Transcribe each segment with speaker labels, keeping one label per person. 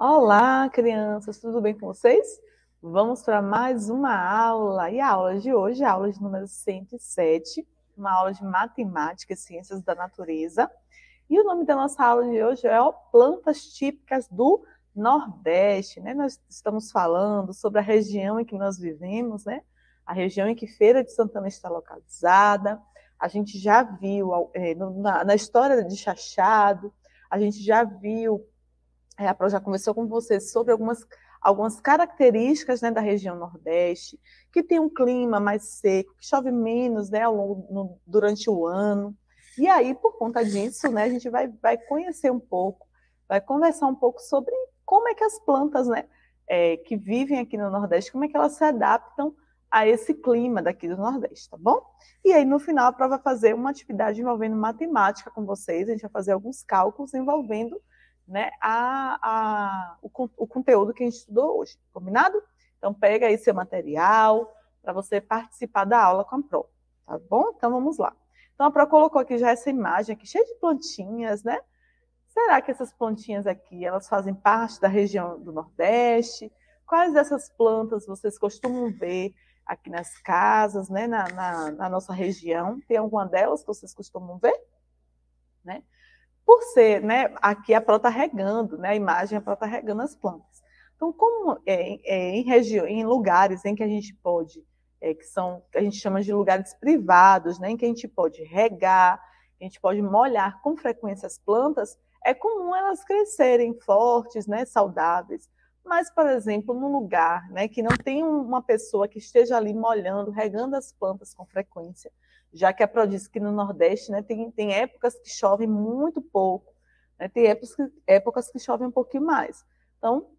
Speaker 1: Olá, crianças, tudo bem com vocês? Vamos para mais uma aula. E a aula de hoje é a aula de número 107, uma aula de matemática e ciências da natureza. E o nome da nossa aula de hoje é Plantas Típicas do Nordeste. Né? Nós estamos falando sobre a região em que nós vivemos, né? a região em que Feira de Santana está localizada. A gente já viu é, na, na história de Chachado, a gente já viu a Pro já conversou com vocês sobre algumas, algumas características né, da região Nordeste, que tem um clima mais seco, que chove menos né, longo, no, durante o ano. E aí, por conta disso, né, a gente vai, vai conhecer um pouco, vai conversar um pouco sobre como é que as plantas né, é, que vivem aqui no Nordeste, como é que elas se adaptam a esse clima daqui do Nordeste, tá bom? E aí, no final, a prova vai fazer uma atividade envolvendo matemática com vocês, a gente vai fazer alguns cálculos envolvendo né, a, a, o, o conteúdo que a gente estudou hoje, combinado? Então, pega aí seu material para você participar da aula com a Pro, tá bom? Então, vamos lá. Então, a Pro colocou aqui já essa imagem aqui, cheia de plantinhas, né? Será que essas plantinhas aqui, elas fazem parte da região do Nordeste? Quais dessas plantas vocês costumam ver aqui nas casas, né, na, na, na nossa região? Tem alguma delas que vocês costumam ver? Né? Por ser, né, aqui a está regando, né, a imagem a está regando as plantas. Então, como é, é, em em lugares em que a gente pode, é, que são, que a gente chama de lugares privados, né, em que a gente pode regar, a gente pode molhar com frequência as plantas, é comum elas crescerem fortes, né, saudáveis. Mas, por exemplo, num lugar né, que não tem uma pessoa que esteja ali molhando, regando as plantas com frequência, já que a Pro disse que no Nordeste né, tem, tem épocas que chove muito pouco, né, tem épocas, épocas que chovem um pouquinho mais. Então,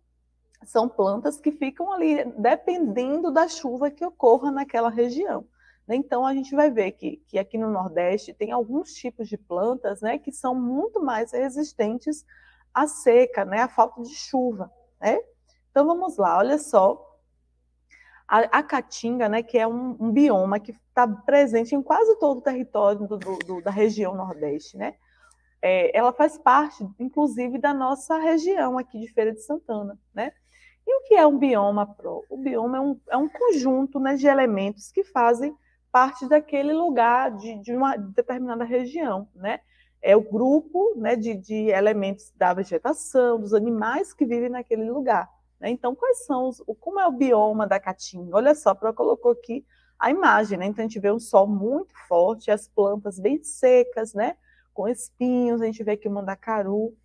Speaker 1: são plantas que ficam ali dependendo da chuva que ocorra naquela região. Né. Então, a gente vai ver que, que aqui no Nordeste tem alguns tipos de plantas né, que são muito mais resistentes à seca, né, à falta de chuva. Né? Então, vamos lá, olha só a, a caatinga, né, que é um, um bioma que está presente em quase todo o território do, do, da região Nordeste, né? É, ela faz parte, inclusive, da nossa região aqui de Feira de Santana, né? E o que é um bioma pro? O bioma é um, é um conjunto né, de elementos que fazem parte daquele lugar, de, de uma determinada região, né? É o grupo né, de, de elementos da vegetação, dos animais que vivem naquele lugar. Né? Então, quais são os, como é o bioma da Caatinga? Olha só, Pro colocou aqui a imagem, né? Então a gente vê um sol muito forte, as plantas bem secas, né? Com espinhos, a gente vê aqui o mandacaru.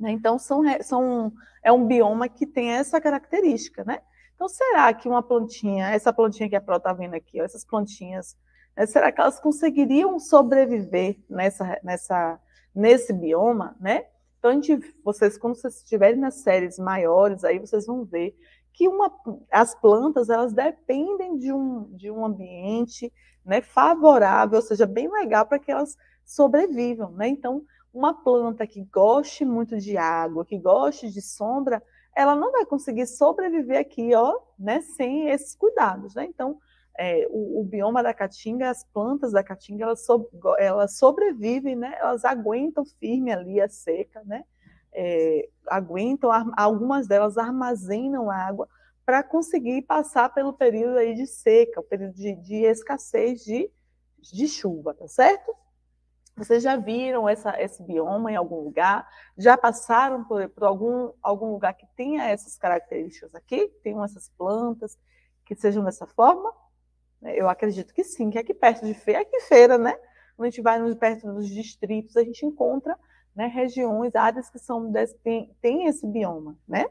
Speaker 1: Né? Então são, são, é um bioma que tem essa característica, né? Então será que uma plantinha, essa plantinha que a Pro está vendo aqui, ó, essas plantinhas, né? será que elas conseguiriam sobreviver nessa, nessa, nesse bioma, né? Então, gente, vocês, quando vocês estiverem nas séries maiores, aí vocês vão ver que uma, as plantas elas dependem de um, de um ambiente né, favorável, ou seja, bem legal para que elas sobrevivam. Né? Então, uma planta que goste muito de água, que goste de sombra, ela não vai conseguir sobreviver aqui, ó, né, sem esses cuidados. Né? Então, é, o, o, bioma da caatinga, as plantas da caatinga, elas, so, elas sobrevivem, né? Elas aguentam firme ali a seca, né? É, aguentam, algumas delas armazenam água para conseguir passar pelo período aí de seca, o período de, de escassez de, de chuva, tá certo? Vocês já viram essa, esse bioma em algum lugar? Já passaram por, por algum, algum lugar que tenha essas características aqui? Tenham essas plantas que sejam dessa forma? Eu acredito que sim, que aqui perto de feira, aqui feira, né? Quando a gente vai nos, perto dos distritos, a gente encontra né, regiões, áreas que são tem, tem esse bioma, né?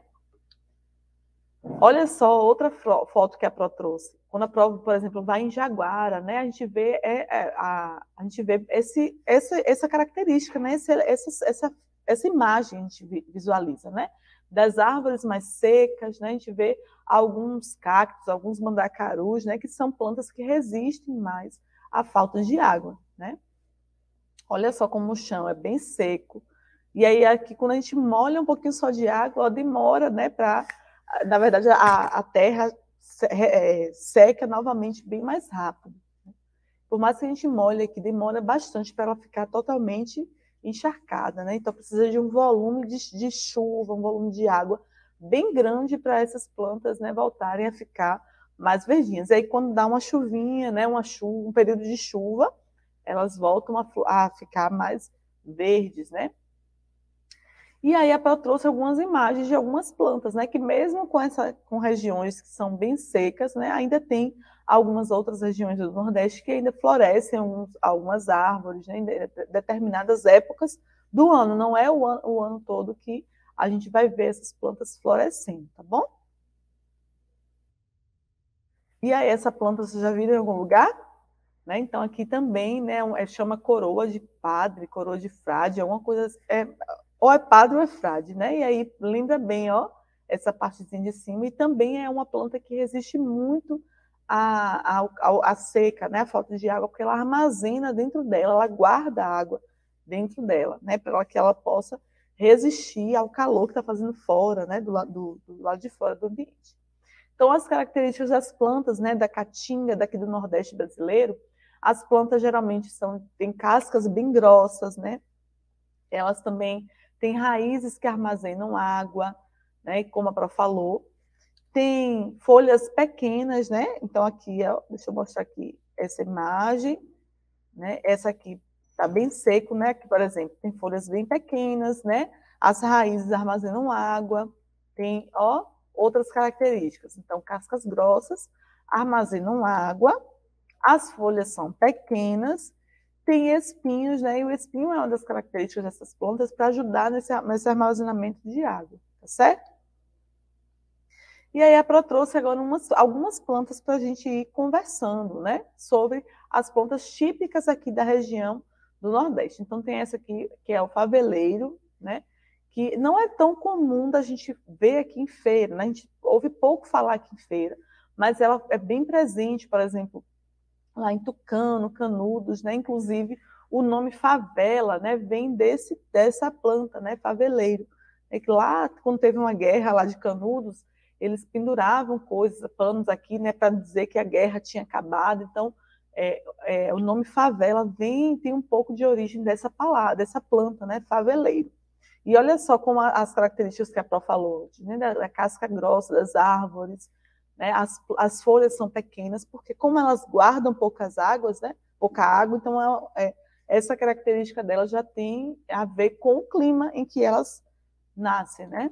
Speaker 1: Olha só outra foto que a Pro trouxe. Quando a Pro, por exemplo, vai em Jaguara, né, a gente vê, é, é, a, a gente vê esse, essa, essa característica, né, esse, essa, essa, essa imagem a gente visualiza, né? Das árvores mais secas, né, a gente vê alguns cactos, alguns mandacarus, né, que são plantas que resistem mais à falta de água, né? Olha só como o chão é bem seco. E aí aqui quando a gente molha um pouquinho só de água, demora, né, para na verdade a, a terra é, seca novamente bem mais rápido. Por mais que a gente molhe aqui, demora bastante para ela ficar totalmente encharcada, né? Então precisa de um volume de, de chuva, um volume de água bem grande para essas plantas, né, voltarem a ficar mais verdinhas. E aí quando dá uma chuvinha, né, uma chuva, um período de chuva, elas voltam a, a ficar mais verdes, né? E aí a Pel trouxe algumas imagens de algumas plantas, né, que mesmo com essa com regiões que são bem secas, né, ainda tem algumas outras regiões do Nordeste que ainda florescem alguns, algumas árvores, né, em determinadas épocas do ano. Não é o ano, o ano todo que a gente vai ver essas plantas florescendo, tá bom? E aí essa planta você já viu em algum lugar? Né? Então aqui também, né, é, chama coroa de padre, coroa de frade, alguma coisa é, ou é padre ou é frade, né? E aí lembra bem, ó, essa partezinha de cima, e também é uma planta que resiste muito à, à, à seca, né? A falta de água, porque ela armazena dentro dela, ela guarda água dentro dela, né? Para que ela possa resistir ao calor que está fazendo fora, né? Do, do, do lado de fora do ambiente. Então, as características das plantas, né, da caatinga daqui do Nordeste brasileiro, as plantas geralmente são têm cascas bem grossas, né? Elas também tem raízes que armazenam água, né, como a Pro falou, tem folhas pequenas, né? Então aqui, ó, deixa eu mostrar aqui essa imagem, né? Essa aqui tá bem seco, né? Aqui, por exemplo, tem folhas bem pequenas, né? As raízes armazenam água, tem, ó, outras características. Então, cascas grossas armazenam água, as folhas são pequenas tem espinhos, né? E o espinho é uma das características dessas plantas para ajudar nesse, nesse armazenamento de água, tá certo? E aí a Pro trouxe agora umas, algumas plantas para a gente ir conversando, né? Sobre as plantas típicas aqui da região do Nordeste. Então tem essa aqui, que é o faveleiro, né? Que não é tão comum da gente ver aqui em feira, né? A gente ouve pouco falar aqui em feira, mas ela é bem presente, por exemplo, lá em Tucano, Canudos, né? Inclusive o nome favela, né, vem desse dessa planta, né, faveleiro. É que lá quando teve uma guerra lá de Canudos, eles penduravam coisas, panos aqui, né, para dizer que a guerra tinha acabado. Então, é, é, o nome favela vem tem um pouco de origem dessa palavra, dessa planta, né, faveleiro. E olha só como as características que a Pro falou, né, da, da casca grossa das árvores, né? As, as folhas são pequenas, porque como elas guardam poucas águas, né? pouca água, então é, é, essa característica delas já tem a ver com o clima em que elas nascem. Né?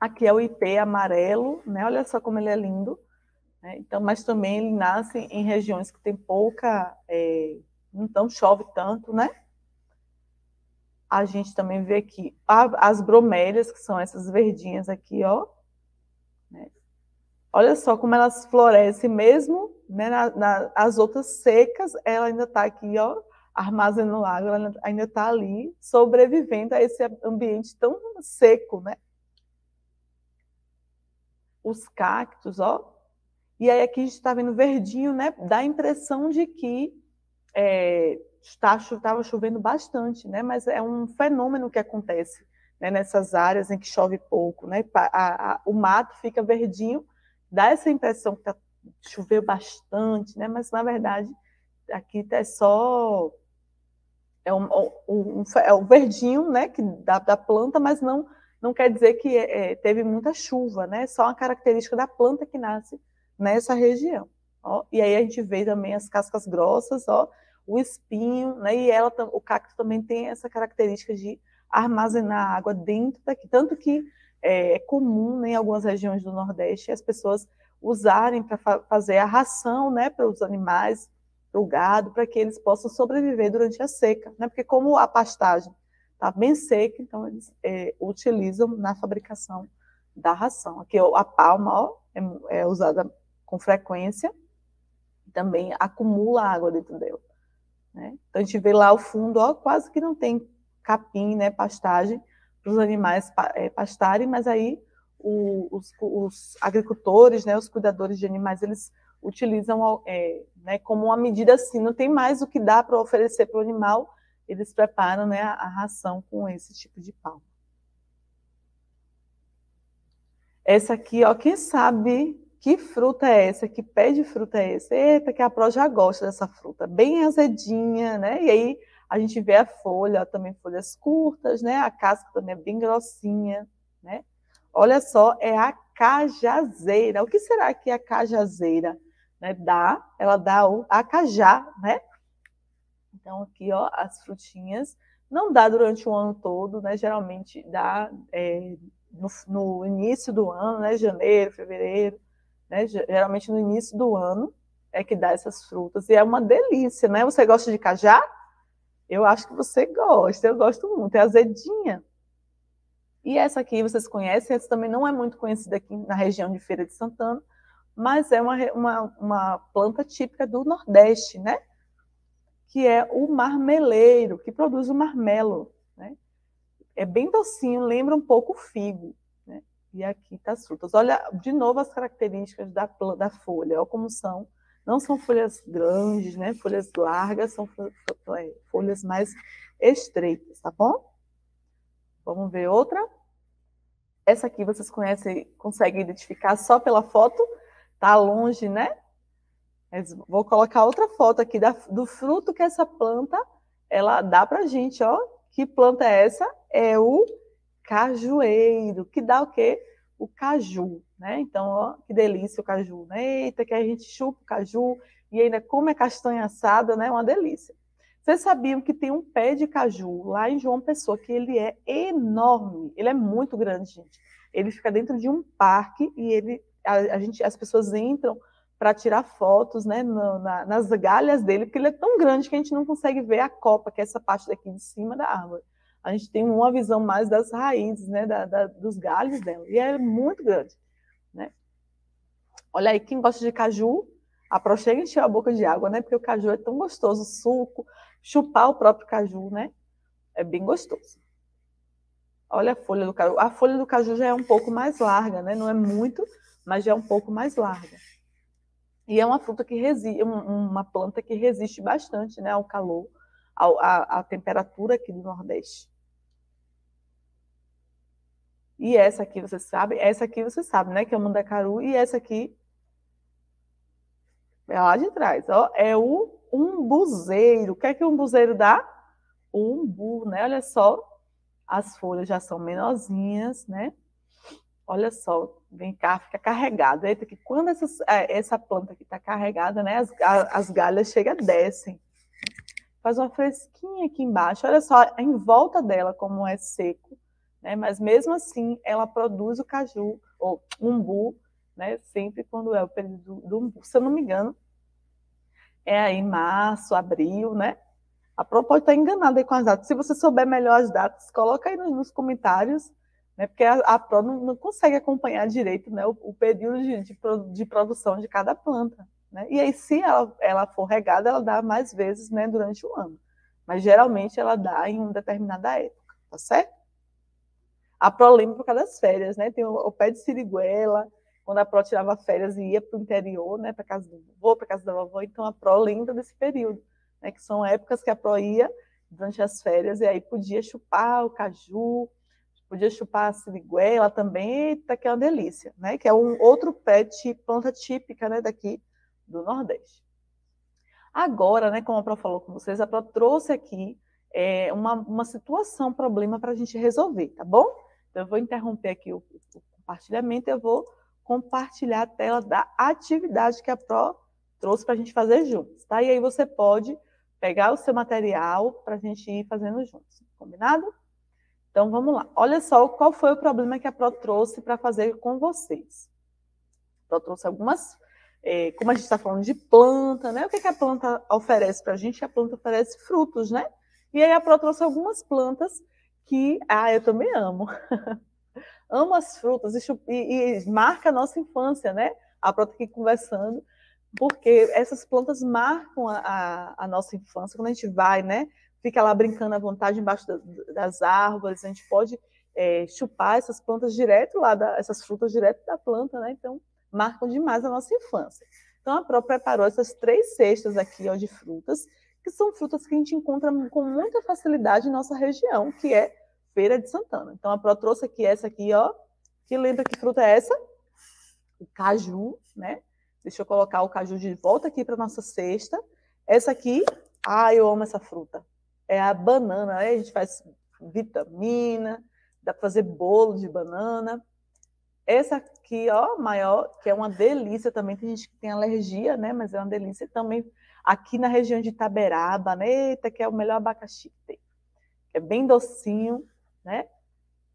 Speaker 1: Aqui é o ipê amarelo, né? olha só como ele é lindo. Né? Então, mas também ele nasce em regiões que tem pouca, é, não chove tanto, né? A gente também vê aqui as bromélias, que são essas verdinhas aqui, ó. Né? Olha só como elas florescem mesmo, né, na, na, as outras secas, ela ainda está aqui, ó, armazenando água, ela ainda está ali, sobrevivendo a esse ambiente tão seco, né? Os cactos, ó. E aí aqui a gente está vendo verdinho, né? Dá a impressão de que é, estava chovendo bastante, né? Mas é um fenômeno que acontece né? nessas áreas em que chove pouco, né? A, a, o mato fica verdinho, dá essa impressão que tá, choveu bastante, né? Mas na verdade aqui é só é um, um, um, é um verdinho, né? Que da, da planta, mas não não quer dizer que é, teve muita chuva, né? Só uma característica da planta que nasce nessa região. Ó. E aí a gente vê também as cascas grossas, ó, o espinho, né? E ela, o cacto também tem essa característica de armazenar água dentro daqui, tanto que é, é comum né, em algumas regiões do Nordeste as pessoas usarem para fa fazer a ração né, para os animais, para o gado, para que eles possam sobreviver durante a seca. Né? Porque como a pastagem está bem seca, então eles é, utilizam na fabricação da ração. Aqui a palma ó, é, é usada com frequência, também acumula água dentro dela. Né? Então a gente vê lá o fundo, ó, quase que não tem capim, né, pastagem, para os animais é, pastarem, mas aí o, os, os, agricultores, né, os cuidadores de animais, eles utilizam é, né, como uma medida assim, não tem mais o que dá para oferecer para o animal, eles preparam né, a, ração com esse tipo de pau. Essa aqui, ó, quem sabe que fruta é essa? Que pé de fruta é esse? Eita, que a Pro já gosta dessa fruta, bem azedinha, né? E aí A gente vê a folha, também folhas curtas, né? A casca também é bem grossinha, né? Olha só, é a cajazeira. O que será que é a cajazeira? Né? Dá, ela dá o acajá, né? Então aqui, ó, as frutinhas. Não dá durante o ano todo, né? Geralmente dá é, no, no, início do ano, né? Janeiro, fevereiro, né? Geralmente no início do ano é que dá essas frutas. E é uma delícia, né? Você gosta de cajá? Eu acho que você gosta, eu gosto muito. É azedinha. E essa aqui vocês conhecem, essa também não é muito conhecida aqui na região de Feira de Santana, mas é uma, uma, uma planta típica do Nordeste, né? Que é o marmeleiro, que produz o marmelo, né? É bem docinho, lembra um pouco o figo, né? E aqui está as frutas. Olha de novo as características da, da folha, olha como são. Não são folhas grandes, né? Folhas largas, são é, folhas mais estreitas, tá bom? Vamos ver outra. Essa aqui vocês conhecem, conseguem identificar só pela foto, tá longe, né? Vou colocar outra foto aqui da, do fruto que essa planta ela dá pra gente, ó. Que planta é essa? É o cajueiro, que dá o quê? O caju, né? Então, ó, que delícia o caju, né? Eita, que a gente chupa o caju e ainda come a castanha assada, né? Uma delícia. Vocês sabiam que tem um pé de caju lá em João Pessoa, que ele é enorme, ele é muito grande, gente. Ele fica dentro de um parque e ele, a, a gente, as pessoas entram para tirar fotos né, no, na, nas galhas dele, porque ele é tão grande que a gente não consegue ver a copa, que é essa parte daqui de cima da árvore. A gente tem uma visão mais das raízes, né, da, da, dos galhos dela, e é muito grande. Né? Olha aí, quem gosta de caju, a chega encheu a boca de água, né? Porque o caju é tão gostoso, suco, chupar o próprio caju, né? É bem gostoso. Olha a folha do caju. A folha do caju já é um pouco mais larga, né? Não é muito, mas já é um pouco mais larga. E é uma fruta que resiste, uma planta que resiste bastante, né, ao calor, ao, à, à temperatura aqui do Nordeste. E essa aqui você sabe, essa aqui você sabe, né, que é o mandacaru, e essa aqui é lá de trás, ó, é o umbuzeiro. O que é que o umbuzeiro dá? O umbu, né? Olha só, as folhas já são menorzinhas, né? Olha só, vem cá, fica carregada. Eita, que quando essas, é, essa planta aqui está carregada, né? As, as galhas chegam, descem. Faz uma fresquinha aqui embaixo. Olha só, em volta dela, como é seco, né? Mas mesmo assim, ela produz o caju, ou umbu, né? Sempre quando é o período do umbu. Se eu não me engano, é aí março, abril, né? A Pro pode estar enganada aí com as datas. Se você souber melhor as datas, coloca aí nos comentários, né? Porque a, a Pro não, não, consegue acompanhar direito né? o, o período de, de, de, produção de cada planta. Né? E aí, se ela, ela for regada, ela dá mais vezes né, durante o ano. Mas geralmente ela dá em uma determinada época, tá certo? A Pro lembra por causa das férias, né? Tem o, o pé de siriguela, quando a Pro tirava férias e ia para o interior, né, para casa do vovô, para casa da vovó, então a Pro lembra desse período, né, que são épocas que a Pro ia durante as férias e aí podia chupar o caju, podia chupar a siriguela também, eita, que é uma delícia, né, que é um outro de planta típica, né, daqui do Nordeste. Agora, né, como a Pro falou com vocês, a Pro trouxe aqui é, uma, uma situação, um problema para a gente resolver, tá bom? Então, eu vou interromper aqui o, o compartilhamento, eu vou compartilhar a tela da atividade que a Pro trouxe para a gente fazer juntos, tá? E aí você pode pegar o seu material para a gente ir fazendo juntos, combinado? Então vamos lá. Olha só qual foi o problema que a Pro trouxe para fazer com vocês. A Pro trouxe algumas, é, como a gente está falando de planta, né? O que, que a planta oferece para a gente? A planta oferece frutos, né? E aí a Pro trouxe algumas plantas que, ah, eu também amo. amo as frutas e, e, marca a nossa infância, né? A Prota aqui conversando, porque essas plantas marcam a, a, a, nossa infância. Quando a gente vai, né? Fica lá brincando à vontade embaixo da, das árvores, a gente pode é, chupar essas plantas direto lá, da, essas frutas direto da planta, né? Então, marcam demais a nossa infância. Então, a Pró preparou essas três cestas aqui ó, de frutas, que são frutas que a gente encontra com muita facilidade em nossa região, que é Feira de Santana. Então, a Pro trouxe aqui essa aqui, ó. Que lembra que fruta é essa? O caju, né? Deixa eu colocar o caju de volta aqui para nossa cesta. Essa aqui, ah, eu amo essa fruta. É a banana, né? A gente faz vitamina, dá para fazer bolo de banana. Essa aqui, ó, maior, que é uma delícia também. Tem gente que tem alergia, né? Mas é uma delícia também. Aqui na região de Itaberaba, né? Eita, que é o melhor abacaxi que tem. É bem docinho, né?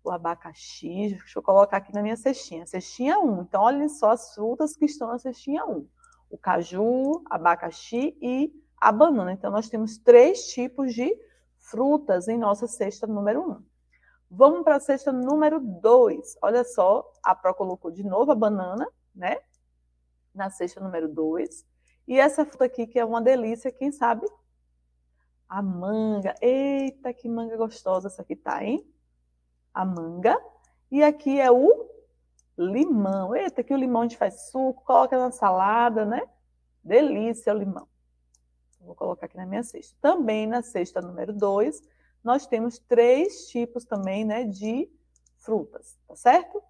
Speaker 1: O abacaxi. Deixa eu colocar aqui na minha cestinha. Cestinha 1. Então, olhem só as frutas que estão na cestinha 1. O caju, abacaxi e a banana. Então, nós temos três tipos de frutas em nossa cesta número 1. Vamos para a cesta número 2. Olha só, a Pro colocou de novo a banana, né? Na cesta número 2. E essa fruta aqui, que é uma delícia, quem sabe? A manga. Eita, que manga gostosa essa aqui tá, hein? A manga. E aqui é o limão. Eita, aqui o limão a gente faz suco, coloca na salada, né? Delícia o limão. Vou colocar aqui na minha cesta. Também na cesta número 2, nós temos três tipos também né, de frutas, tá certo?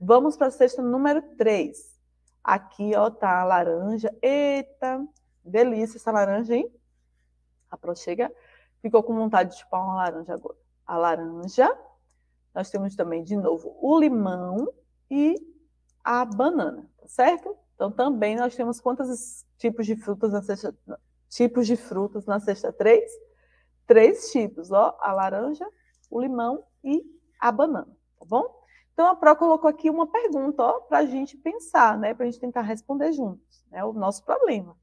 Speaker 1: Vamos para a cesta número 3. Aqui, ó, tá a laranja. Eita, delícia essa laranja, hein? A Pro chega, ficou com vontade de chupar uma laranja agora. A laranja. Nós temos também, de novo, o limão e a banana, tá certo? Então, também nós temos quantos tipos de frutas na cesta, tipos de frutas na cesta 3? Três tipos, ó, a laranja, o limão e a banana, tá bom? Então, a Pro colocou aqui uma pergunta, ó, para gente pensar, né, para gente tentar responder juntos, né, o nosso problema.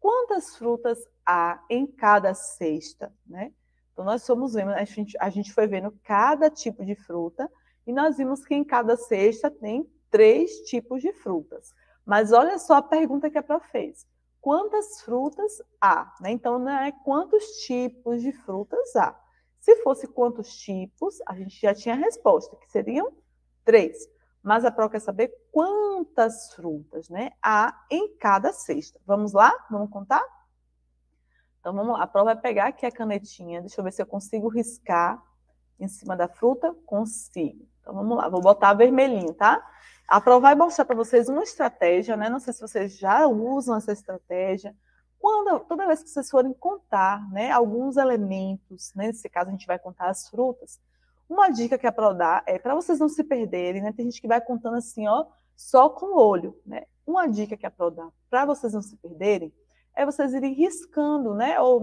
Speaker 1: Quantas frutas há em cada cesta, né? Então, nós somos vendo, a gente, a gente foi vendo cada tipo de fruta e nós vimos que em cada cesta tem três tipos de frutas. Mas olha só a pergunta que a Pro fez quantas frutas há. Né? Então, não é quantos tipos de frutas há. Se fosse quantos tipos, a gente já tinha a resposta, que seriam três. Mas a prova quer saber quantas frutas né, há em cada cesta. Vamos lá? Vamos contar? Então, vamos lá. A prova vai pegar aqui a canetinha. Deixa eu ver se eu consigo riscar em cima da fruta. Consigo. Então, vamos lá. Vou botar vermelhinho, tá? A Pro vai mostrar para vocês uma estratégia, né? Não sei se vocês já usam essa estratégia. Quando, toda vez que vocês forem contar né, alguns elementos, né, nesse caso a gente vai contar as frutas, uma dica que a Pro dá é para vocês não se perderem, né? Tem gente que vai contando assim, ó, só com o olho, né? Uma dica que a Pro dá para vocês não se perderem é vocês irem riscando, né? Ou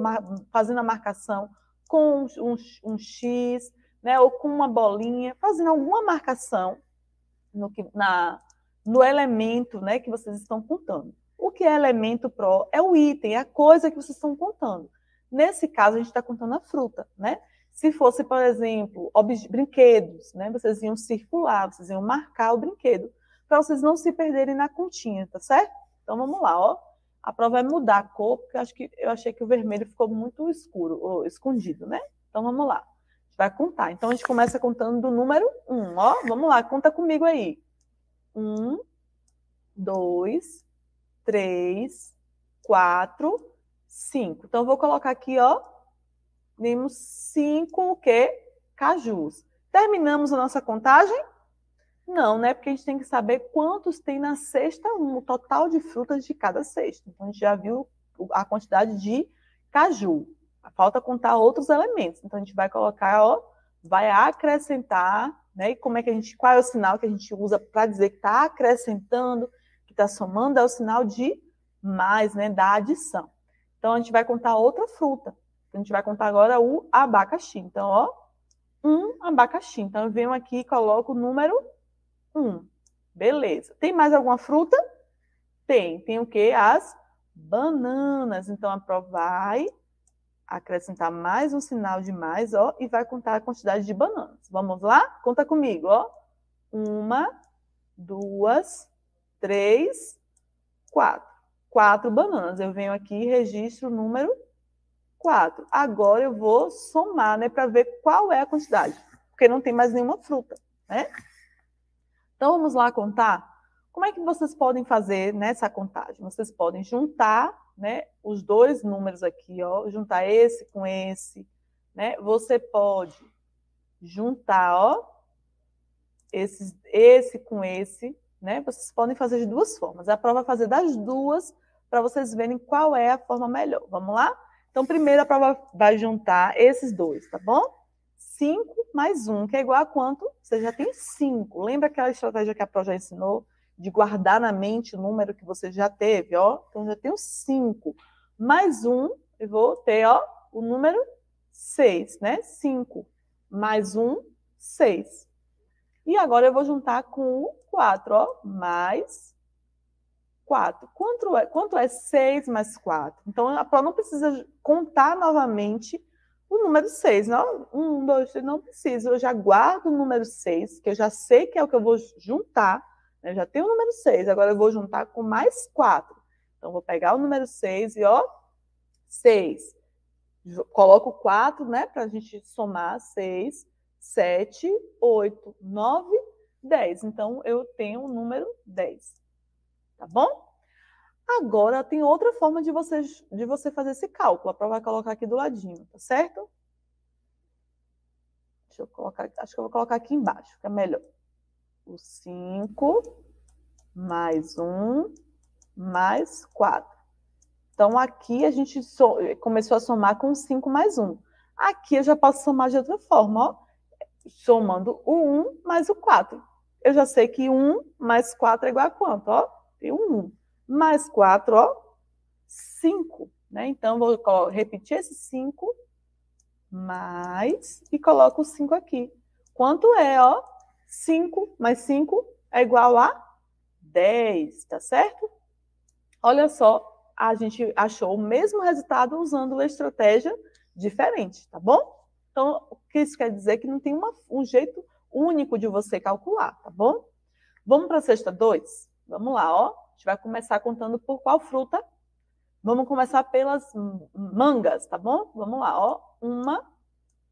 Speaker 1: fazendo a marcação com um, um X, né? Ou com uma bolinha, fazendo alguma marcação no, que, na, no elemento né, que vocês estão contando. O que é elemento pro? É o item, é a coisa que vocês estão contando. Nesse caso, a gente está contando a fruta, né? Se fosse, por exemplo, brinquedos, né? Vocês iam circular, vocês iam marcar o brinquedo, para vocês não se perderem na continha, tá certo? Então vamos lá, ó. A prova vai mudar a cor, porque eu, acho que, eu achei que o vermelho ficou muito escuro, ou escondido, né? Então vamos lá vai contar. Então, a gente começa contando do número 1, um, ó. Vamos lá, conta comigo aí. 1, 2, 3, 4, 5. Então, eu vou colocar aqui, ó. Temos 5 o quê? Cajus. Terminamos a nossa contagem? Não, né? Porque a gente tem que saber quantos tem na cesta 1, o total de frutas de cada cesta. Então, a gente já viu a quantidade de caju. Falta contar outros elementos. Então a gente vai colocar, ó, vai acrescentar, né? E como é que a gente, qual é o sinal que a gente usa para dizer que está acrescentando, que está somando, é o sinal de mais, né? Da adição. Então a gente vai contar outra fruta. A gente vai contar agora o abacaxi. Então, ó, um abacaxi. Então eu venho aqui e coloco o número um. Beleza. Tem mais alguma fruta? Tem. Tem o quê? As bananas. Então a prova vai acrescentar mais um sinal de mais, ó, e vai contar a quantidade de bananas. Vamos lá? Conta comigo, ó. Uma, duas, três, quatro. Quatro bananas. Eu venho aqui e registro o número quatro. Agora eu vou somar, né, para ver qual é a quantidade, porque não tem mais nenhuma fruta, né? Então vamos lá contar. Como é que vocês podem fazer nessa contagem? Vocês podem juntar né, os dois números aqui, ó, juntar esse com esse, né? Você pode juntar, ó, esse, com esse, né? Vocês podem fazer de duas formas. A prova vai fazer das duas para vocês verem qual é a forma melhor. Vamos lá? Então primeiro a prova vai juntar esses dois, tá bom? 5 mais 1, que é igual a quanto? Você já tem 5. Lembra aquela estratégia que a Pro já ensinou? De guardar na mente o número que você já teve, ó? Então, já tenho 5. Mais 1, eu vou ter, ó, o número 6, né? 5 mais 1, 6. E agora eu vou juntar com o 4, ó, mais 4. Quanto é, quanto é 6 mais 4? Então, a prova não precisa contar novamente o número 6. Não, 1, 2, 3, não precisa. Eu já guardo o número 6, que eu já sei que é o que eu vou juntar. Né? Eu já tenho o número 6, agora eu vou juntar com mais 4. Então, vou pegar o número 6 e, ó, 6. Coloco 4, né, para a gente somar 6, 7, 8, 9, 10. Então, eu tenho o número 10. Tá bom? Agora, tem outra forma de você, de você fazer esse cálculo. A prova vai colocar aqui do ladinho, tá certo? Deixa eu colocar, acho que eu vou colocar aqui embaixo, é melhor. O 5 mais 1 mais 4. Então, aqui a gente so, começou a somar com 5 mais 1. Aqui eu já posso somar de outra forma, ó. Somando o 1 mais o 4. Eu já sei que 1 mais 4 é igual a quanto, ó? Tem um 1. Mais 4, ó, 5. Né? Então, vou repetir esse 5 mais e coloco o 5 aqui. Quanto é, ó? 5 mais 5 é igual a 10, tá certo? Olha só, a gente achou o mesmo resultado usando uma estratégia diferente, tá bom? Então, o que isso quer dizer? Que não tem uma, um jeito único de você calcular, tá bom? Vamos para a sexta 2? Vamos lá, ó. A gente vai começar contando por qual fruta? Vamos começar pelas mangas, tá bom? Vamos lá, ó. Uma,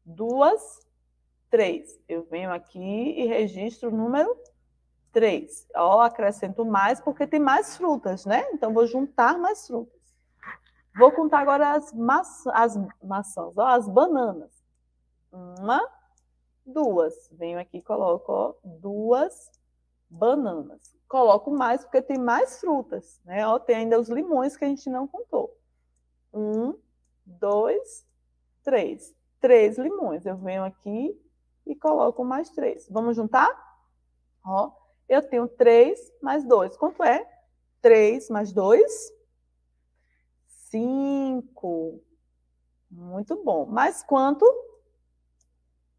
Speaker 1: duas, três. Eu venho aqui e registro o número 3. Ó, acrescento mais porque tem mais frutas, né? Então, vou juntar mais frutas. Vou contar agora as, as maçãs, ó, as bananas. Uma, duas. Venho aqui e coloco, ó, duas bananas. Coloco mais porque tem mais frutas, né? Ó, tem ainda os limões que a gente não contou. Um, dois, três. Três limões. Eu venho aqui e coloco mais três. Vamos juntar? Ó, eu tenho 3 mais 2. Quanto é? 3 mais 2? 5. Muito bom. Mais quanto?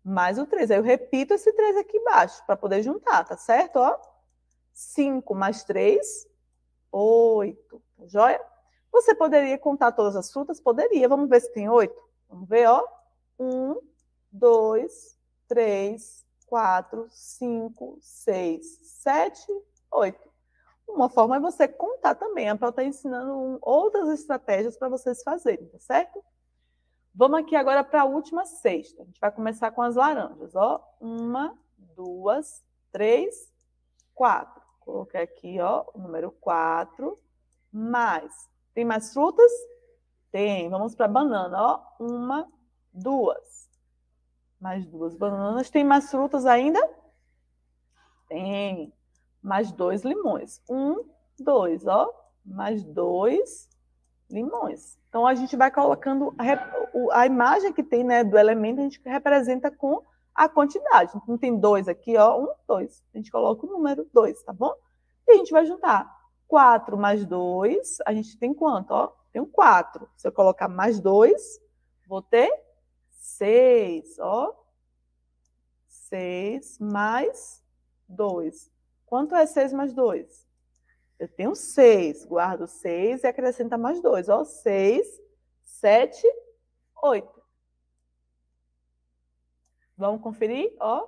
Speaker 1: Mais o 3. Aí eu repito esse 3 aqui embaixo para poder juntar, tá certo? Ó. 5 mais 3, 8. Tá joia? Você poderia contar todas as frutas? Poderia. Vamos ver se tem 8? Vamos ver, ó. 1, 2, 3, 4, 5, 6, 7, 8. Uma forma é você contar também. A Pro está ensinando outras estratégias para vocês fazerem, tá certo? Vamos aqui agora para a última sexta. A gente vai começar com as laranjas, ó. Uma, duas, três, quatro. Coloquei aqui, ó, o número quatro. Mais. Tem mais frutas? Tem. Vamos para a banana, ó. Uma, duas mais duas bananas. Tem mais frutas ainda? Tem. Mais dois limões. Um, dois, ó. Mais dois limões. Então, a gente vai colocando a, a imagem que tem né, do elemento, a gente representa com a quantidade. Então, tem dois aqui, ó. Um, dois. A gente coloca o número dois, tá bom? E a gente vai juntar. quatro mais dois, a gente tem quanto? Ó, tem um quatro. Se eu colocar mais dois, vou ter 6, ó. 6 mais 2. Quanto é 6 mais 2? Eu tenho 6, guardo 6 e acrescenta mais 2. Ó, 6, 7, 8. Vamos conferir? Ó,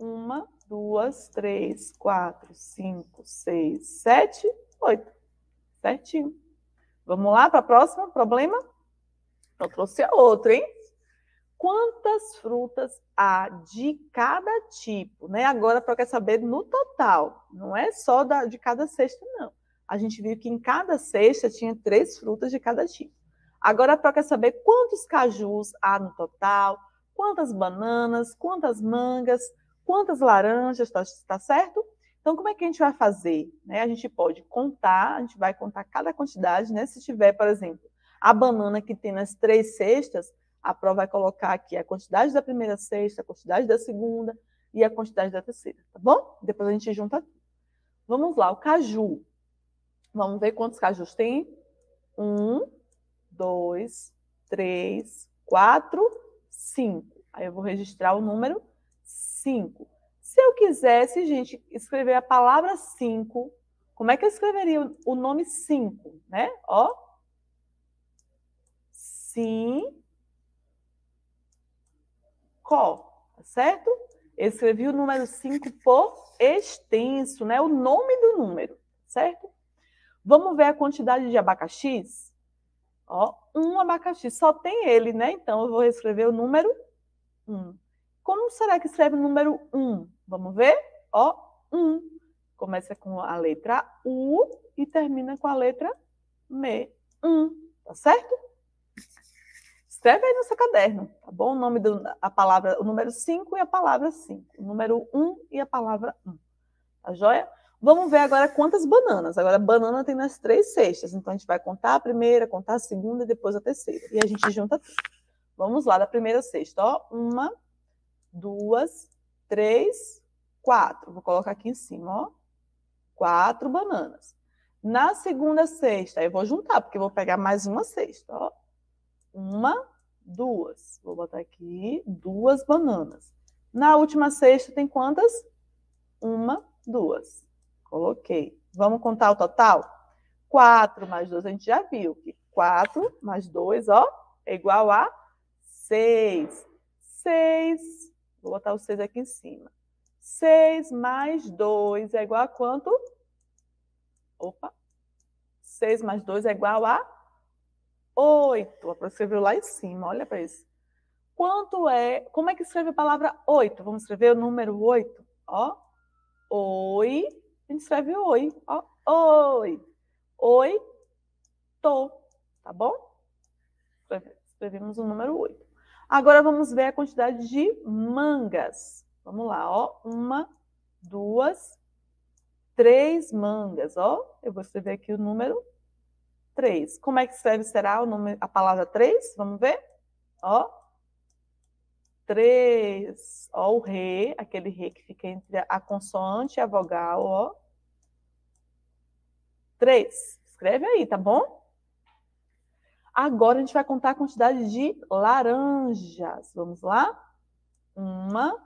Speaker 1: 1, 2, 3, 4, 5, 6, 7, 8. Certinho. Vamos lá para a próxima? Problema? Eu trouxe outro, hein? Quantas frutas há de cada tipo, né? Agora para quer saber no total, não é só da, de cada cesta, não. A gente viu que em cada cesta tinha três frutas de cada tipo. Agora para quer saber quantos cajus há no total, quantas bananas, quantas mangas, quantas laranjas, tá, tá certo? Então, como é que a gente vai fazer? Né? A gente pode contar, a gente vai contar cada quantidade, né? Se tiver, por exemplo, A banana que tem nas três cestas, a prova vai colocar aqui a quantidade da primeira cesta, a quantidade da segunda e a quantidade da terceira, tá bom? Depois a gente junta tudo. Vamos lá, o caju. Vamos ver quantos cajus tem? Um, dois, três, quatro, cinco. Aí eu vou registrar o número cinco. Se eu quisesse, gente, escrever a palavra cinco, como é que eu escreveria o nome cinco, né? Ó. Sim. Có, tá certo? Eu escrevi o número 5 por extenso, né? O nome do número, certo? Vamos ver a quantidade de abacaxis? Ó, um abacaxi, só tem ele, né? Então, eu vou escrever o número 1. Um. Como será que escreve o número 1? Um? Vamos ver? Ó, 1. Um. Começa com a letra U e termina com a letra M. 1. Um. Tá certo? Escreve aí no seu caderno, tá bom? O nome da palavra, o número 5 e a palavra 5. O número 1 um e a palavra 1. Um. Tá joia? Vamos ver agora quantas bananas. Agora, banana tem nas três cestas. Então, a gente vai contar a primeira, contar a segunda e depois a terceira. E a gente junta tudo. Vamos lá, da primeira cesta. Ó, uma, duas, três, quatro. Vou colocar aqui em cima, ó. Quatro bananas. Na segunda cesta, eu vou juntar, porque eu vou pegar mais uma cesta, ó. Uma, duas. Vou botar aqui duas bananas. Na última cesta tem quantas? Uma, duas. Coloquei. Vamos contar o total? 4 mais 2, a gente já viu que 4 mais 2, ó, é igual a 6. 6, vou botar o 6 aqui em cima. 6 mais 2 é igual a quanto? Opa. 6 mais 2 é igual a 8. A escreveu lá em cima, olha para isso. Quanto é... Como é que escreve a palavra 8? Vamos escrever o número 8. Ó. Oi. A gente escreve oi. Ó. Oi. Oi. Tô. Tá bom? Escrevemos o número 8. Agora vamos ver a quantidade de mangas. Vamos lá, ó. Uma, duas, três mangas, ó. Eu vou escrever aqui o número 3. Como é que escreve, será nome, a palavra 3? Vamos ver? Ó. 3. Ó, o re, aquele re que fica entre a consoante e a vogal, ó. 3. Escreve aí, tá bom? Agora a gente vai contar a quantidade de laranjas. Vamos lá? Uma,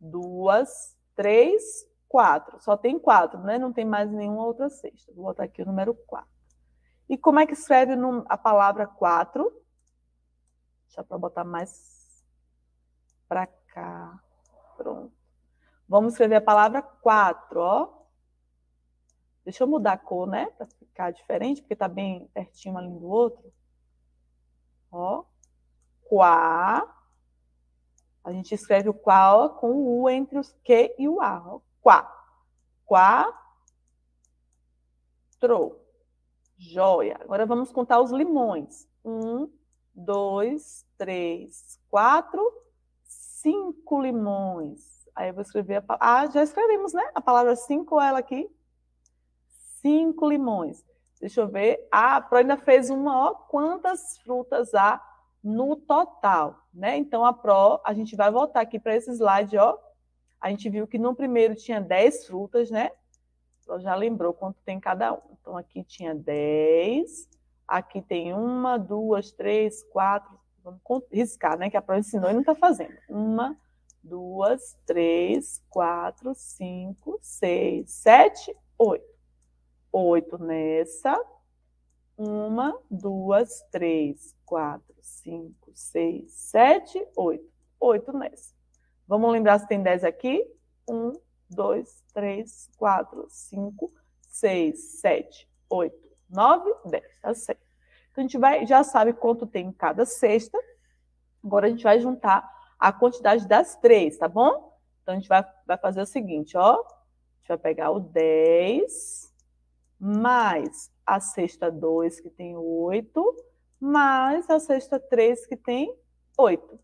Speaker 1: duas, três, quatro. Só tem quatro, né? Não tem mais nenhuma outra cesta. Vou botar aqui o número 4. E como é que escreve a palavra quatro? Deixa para botar mais para cá. Pronto. Vamos escrever a palavra quatro, ó. Deixa eu mudar a cor, né? Para ficar diferente, porque está bem pertinho ali do outro. Ó. Quá. A gente escreve o quá com o U entre os Q e o A. Ó. Quá. Quá. Trou. Joia. Agora vamos contar os limões. Um, dois, três, quatro, cinco limões. Aí eu vou escrever a Ah, já escrevemos, né? A palavra cinco, ela aqui. Cinco limões. Deixa eu ver. Ah, a Pro ainda fez uma, ó, quantas frutas há no total, né? Então, a Pro, a gente vai voltar aqui para esse slide, ó. A gente viu que no primeiro tinha 10 frutas, né? Então, já lembrou quanto tem cada um. Então, aqui tinha 10. Aqui tem uma, duas, três, quatro. Vamos riscar, né? Que a prova ensinou e não está fazendo. Uma, duas, três, quatro, cinco, seis, sete, oito. Oito nessa. Uma, duas, três, quatro, cinco, seis, sete, oito. Oito nessa. Vamos lembrar se tem dez aqui? Um, dois, três, quatro, cinco, 6, 7, 8, 9, 10. Tá certo. Então, a gente vai, já sabe quanto tem em cada cesta. Agora, a gente vai juntar a quantidade das três, tá bom? Então, a gente vai, vai fazer o seguinte, ó. A gente vai pegar o 10 mais a cesta 2, que tem 8, mais a cesta 3, que tem 8.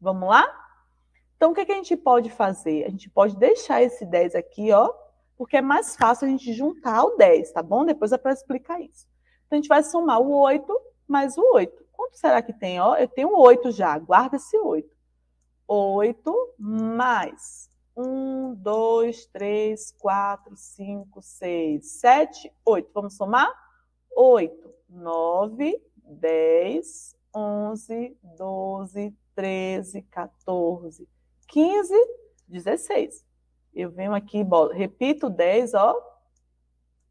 Speaker 1: Vamos lá? Então, o que, que a gente pode fazer? A gente pode deixar esse 10 aqui, ó, porque é mais fácil a gente juntar o 10, tá bom? Depois é para explicar isso. Então, a gente vai somar o 8 mais o 8. Quanto será que tem? Ó, eu tenho 8 já, guarda esse 8. 8 mais 1, 2, 3, 4, 5, 6, 7, 8. Vamos somar? 8, 9, 10, 11, 12, 13, 14, 15, 16. Eu venho aqui, repito 10, ó.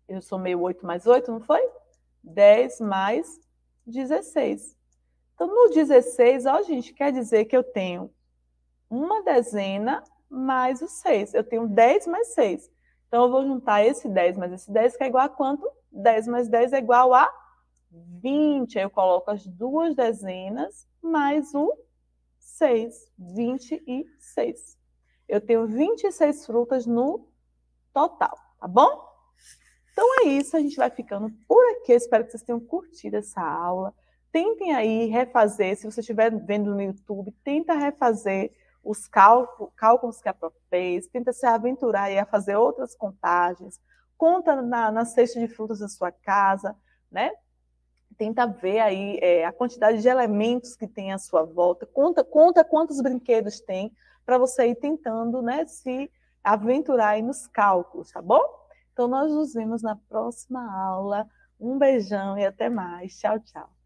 Speaker 1: Eu somei 8 mais 8, não foi? 10 mais 16. Então, no 16, ó, gente, quer dizer que eu tenho uma dezena mais o 6. Eu tenho 10 mais 6. Então, eu vou juntar esse 10 mais esse 10, que é igual a quanto? 10 mais 10 é igual a 20. Aí eu coloco as duas dezenas mais o 6. 26. Eu tenho 26 frutas no total, tá bom? Então é isso, a gente vai ficando por aqui. Eu espero que vocês tenham curtido essa aula. Tentem aí refazer, se você estiver vendo no YouTube, tenta refazer os cálculos que a prof fez, tenta se aventurar e a fazer outras contagens, conta na, na cesta de frutas da sua casa, né? Tenta ver aí é, a quantidade de elementos que tem à sua volta, conta, conta quantos brinquedos tem, para você ir tentando né, se aventurar aí nos cálculos, tá bom? Então, nós nos vemos na próxima aula. Um beijão e até mais. Tchau, tchau.